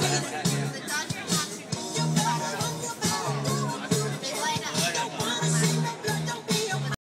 Gracias.